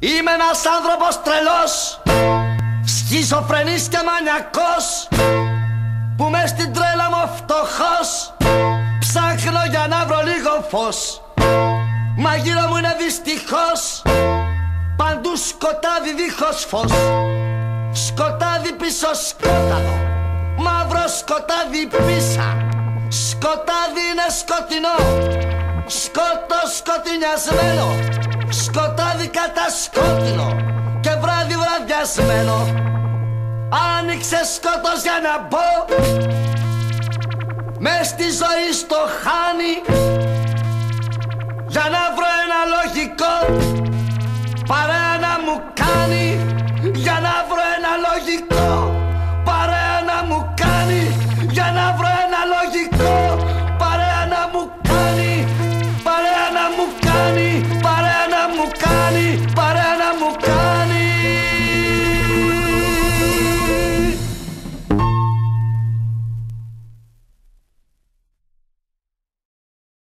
Είμαι ένας άνθρωπος τρελός Σχιζοφρενής και μανιακός Που μες στην τρέλα μου φτωχός. Ψάχνω για να βρω λίγο φως Μα γύρω μου είναι δυστυχώς. Παντού σκοτάδι δίχως φως Σκοτάδι πίσω σκόταδο Μαύρο σκοτάδι πίσω. Σκοτάδι είναι σκοτεινό Σκότο σκοτεινιασμένο Σκοτάδι κατά σκότεινο και βράδυ βραδιασμένο. Άνοιξε σκότος για να μπω. Μες στη ζωή στο χάνι. Για να βρω ένα λογικό. Παρέα να μου κάνει. Για να βρω ένα λογικό. Παρέα να μου κάνει. Για να βρω ένα λογικό.